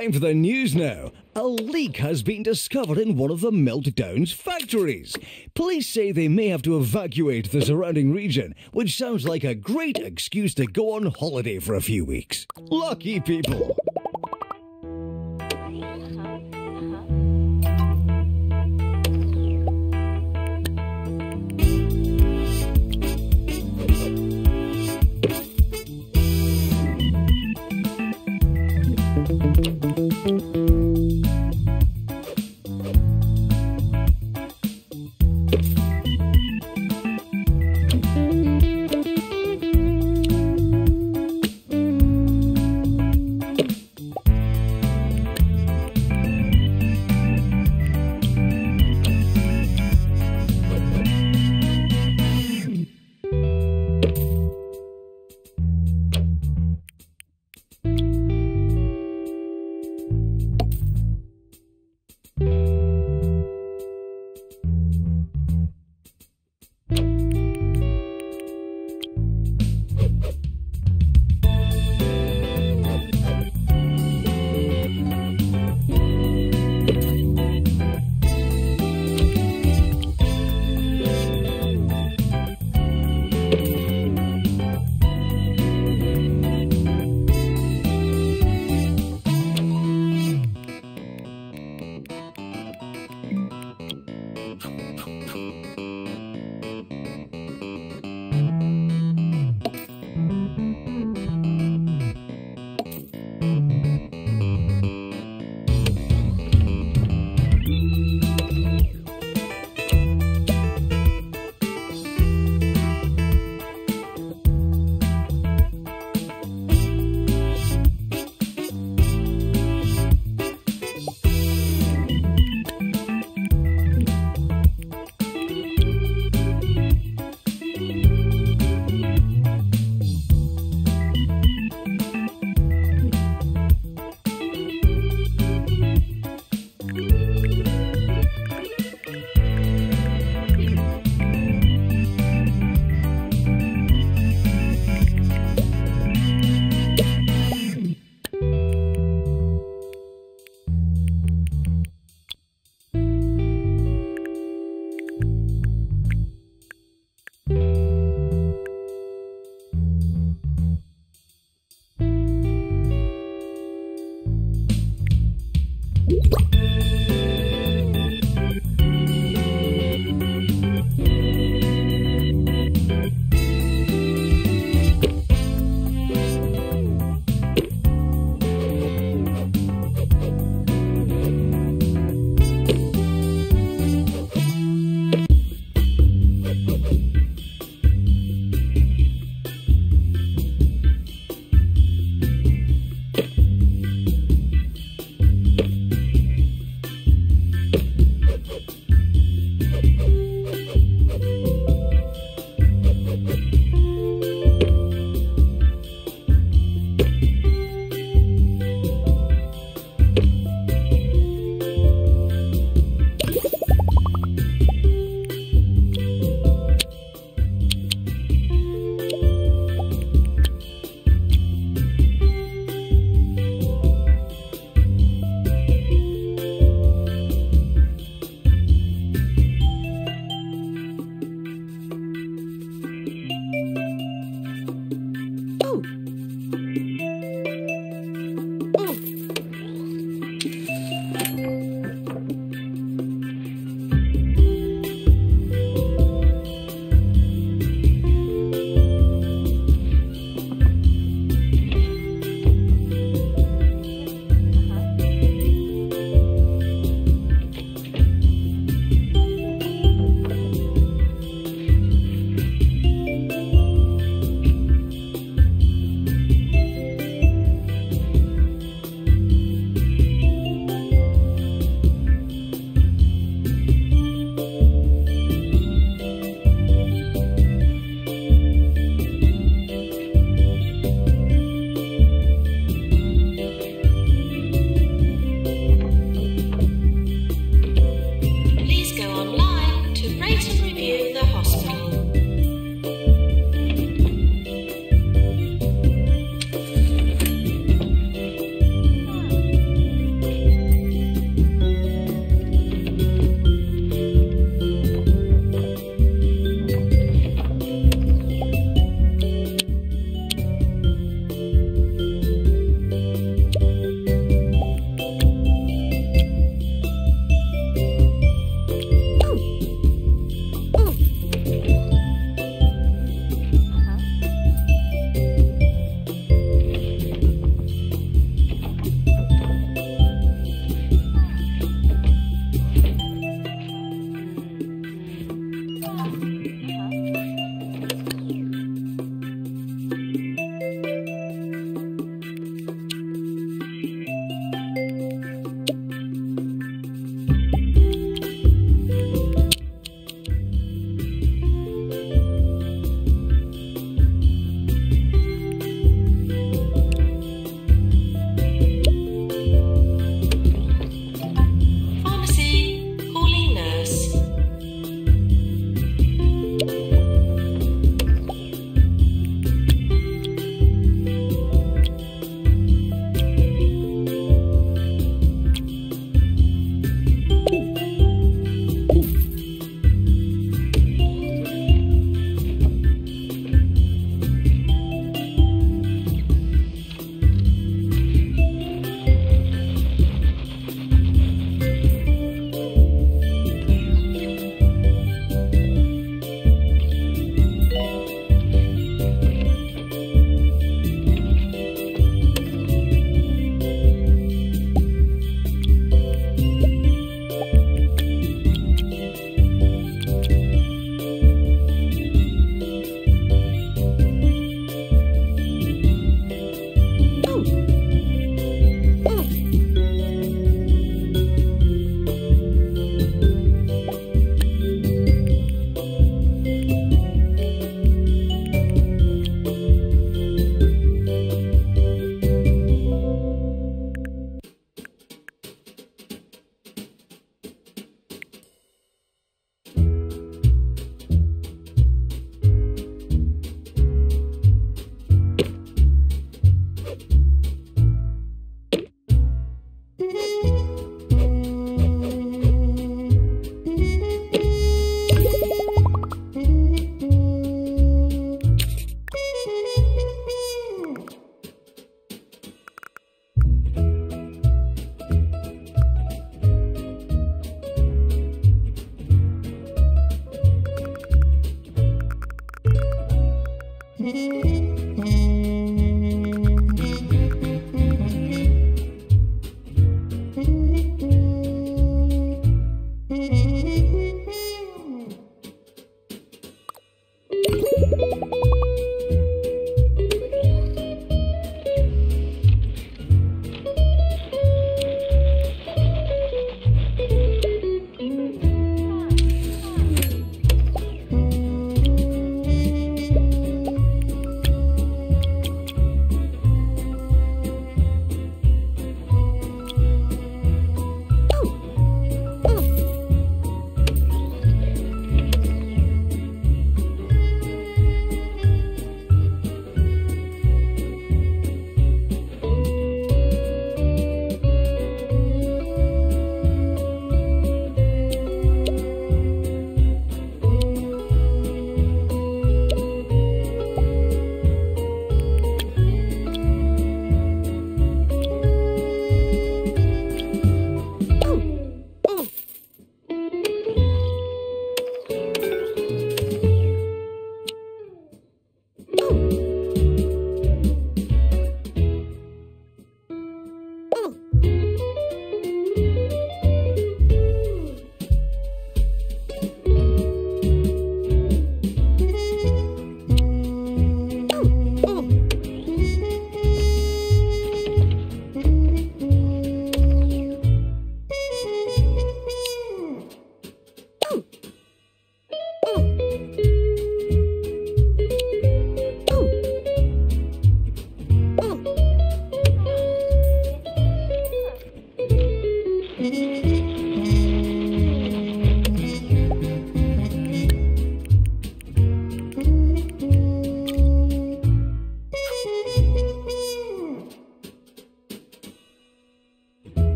time for the news now. A leak has been discovered in one of the Meltdown's factories. Police say they may have to evacuate the surrounding region, which sounds like a great excuse to go on holiday for a few weeks. Lucky people.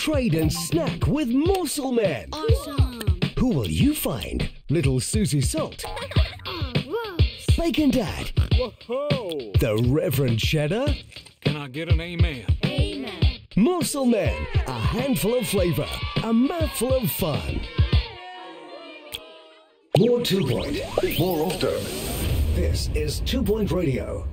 Trade, and snack with Morsel Men. Awesome. Who will you find? Little Susie Salt, Oh. Bacon Dad, Whoa! the Reverend Cheddar, Can I get an amen? Amen. Morsel Men, a handful of flavor, a mouthful of fun. More Two Point, more often. This is Two Point Radio.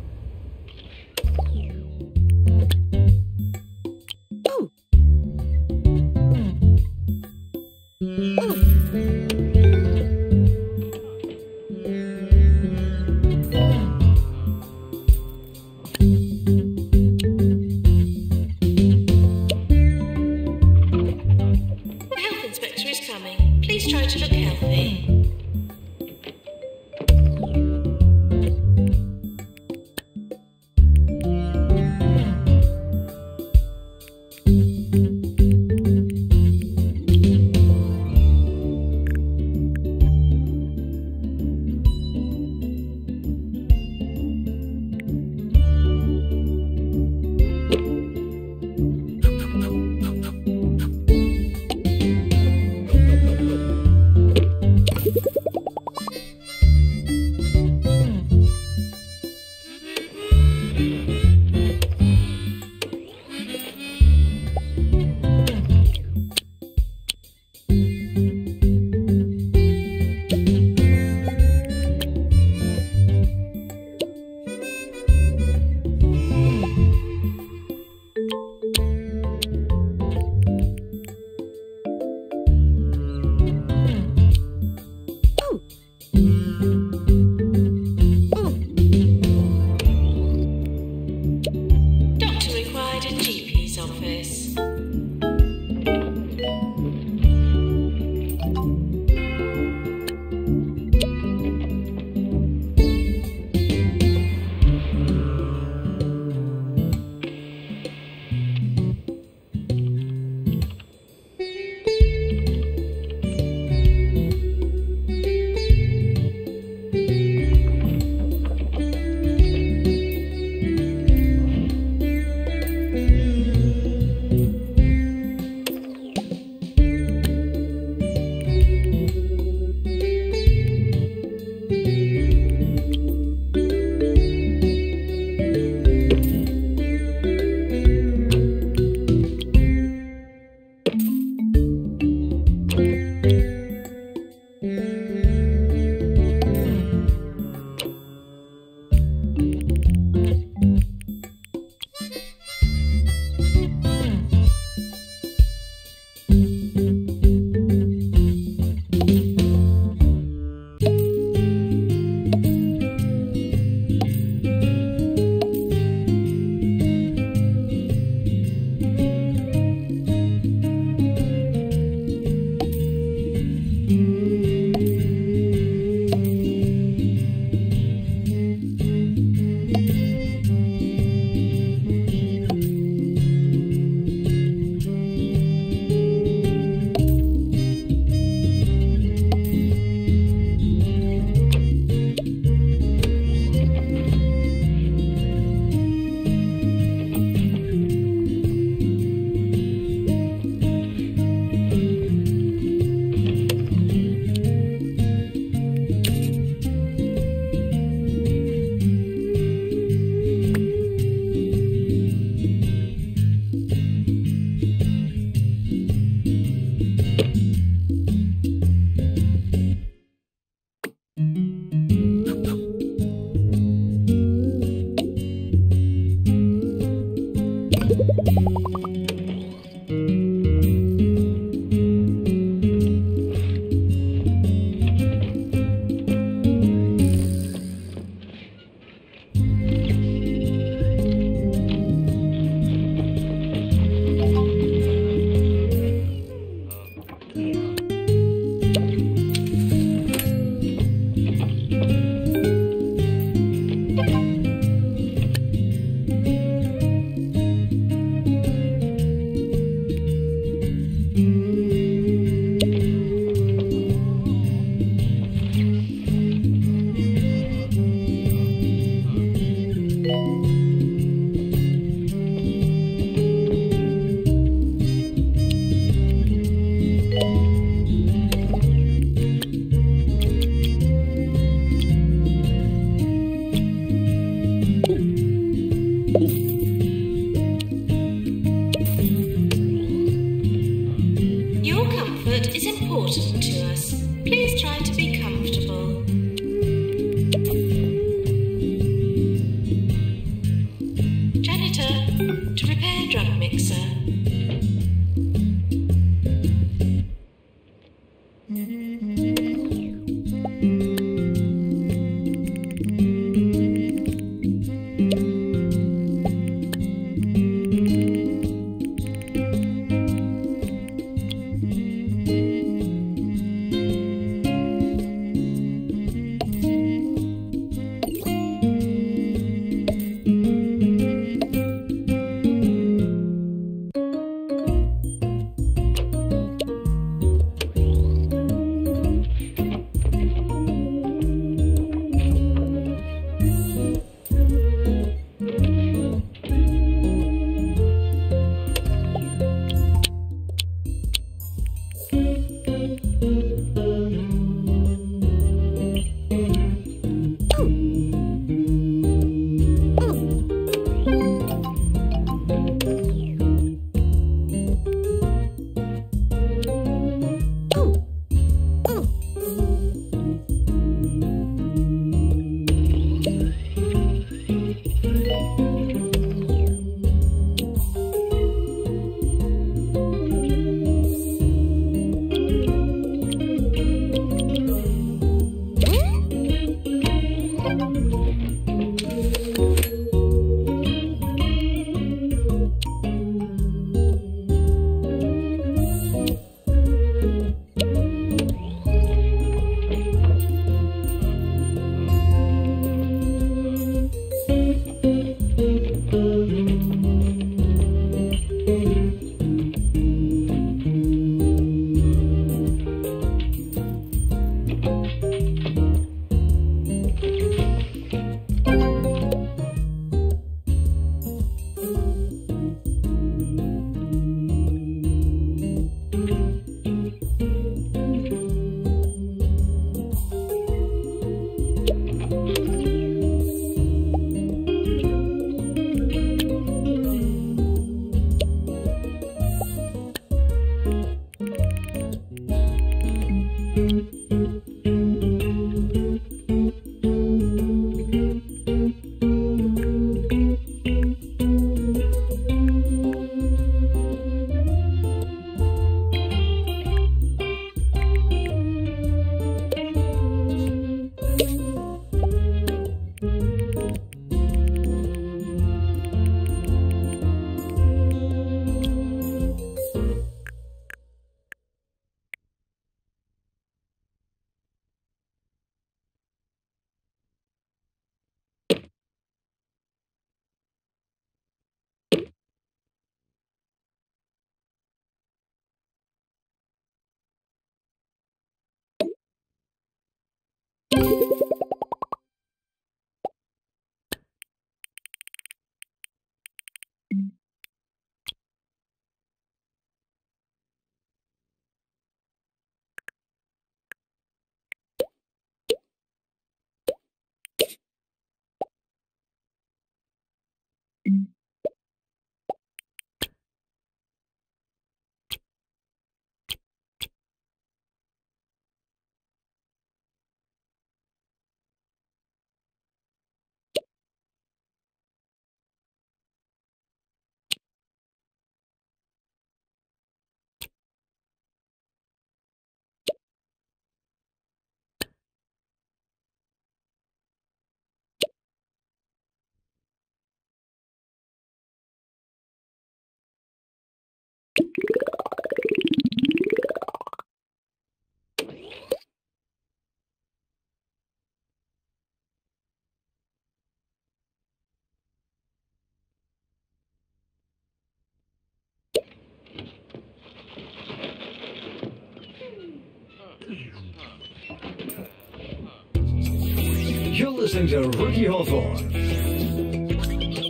Listening to Ricky Hawthorne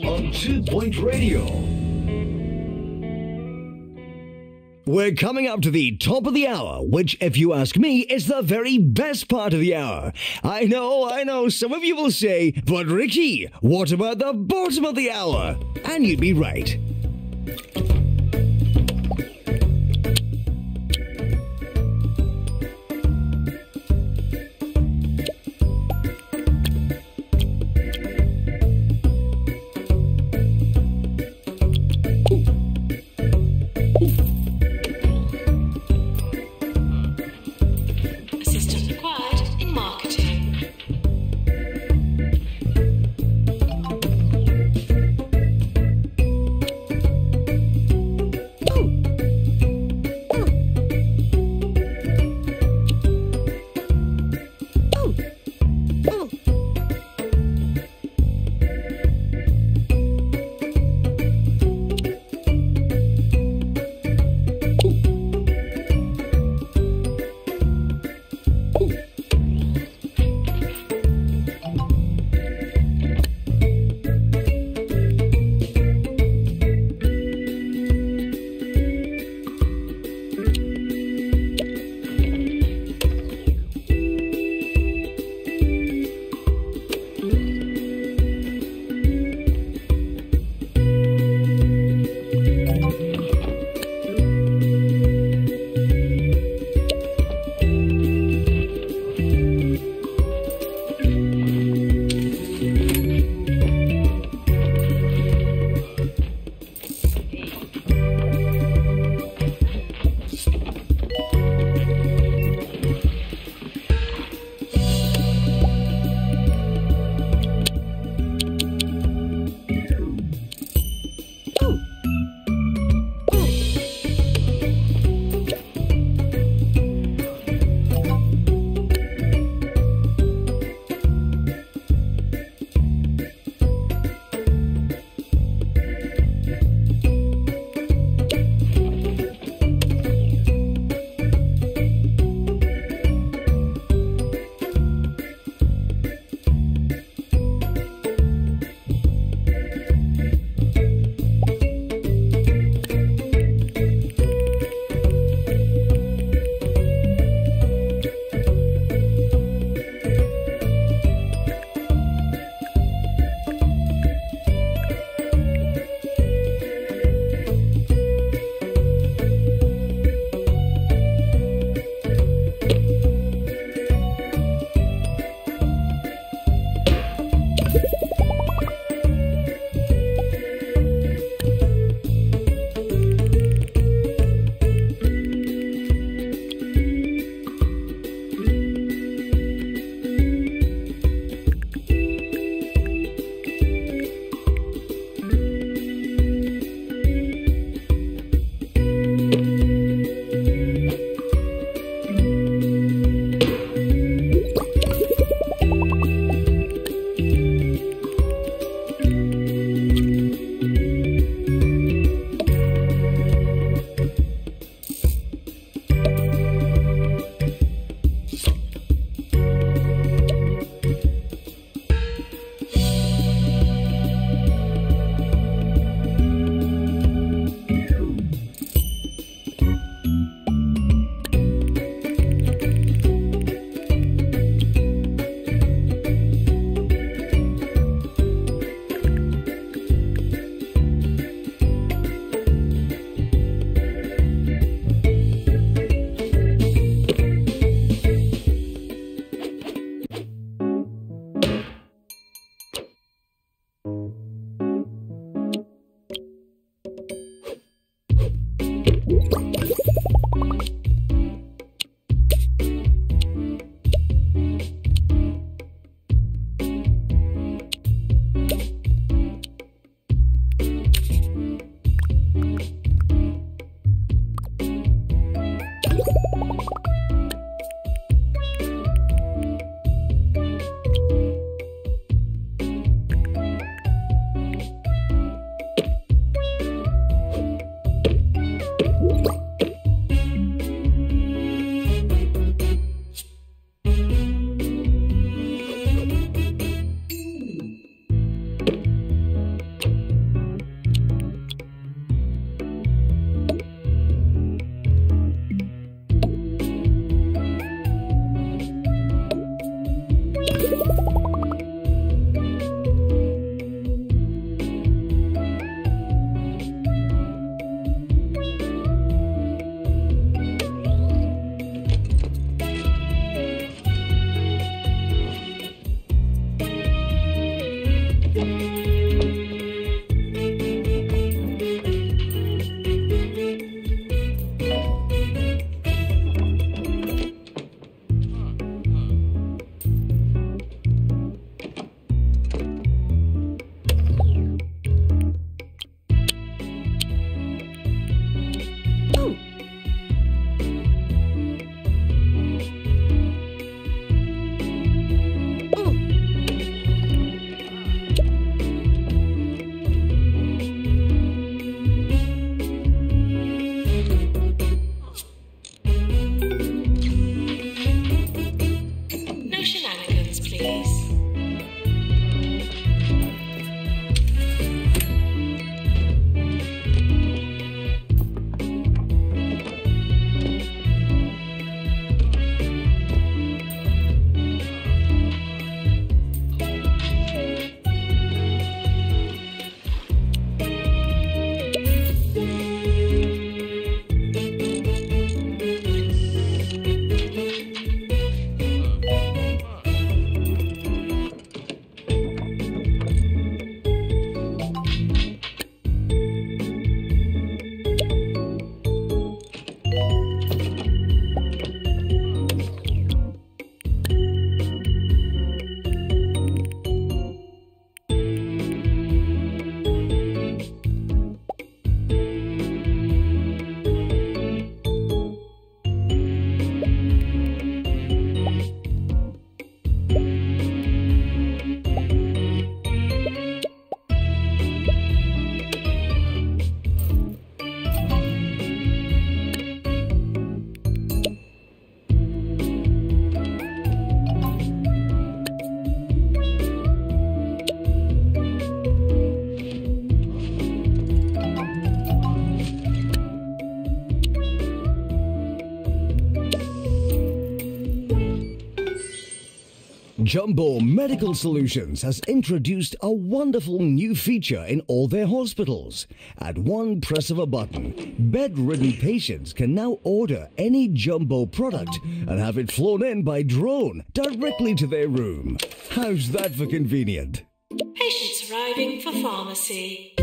on Two Point Radio. We're coming up to the top of the hour, which, if you ask me, is the very best part of the hour. I know, I know, some of you will say, but Ricky, what about the bottom of the hour? And you'd be right. Jumbo Medical Solutions has introduced a wonderful new feature in all their hospitals. At one press of a button, bedridden patients can now order any Jumbo product and have it flown in by drone directly to their room. How's that for convenient? Patients arriving for pharmacy.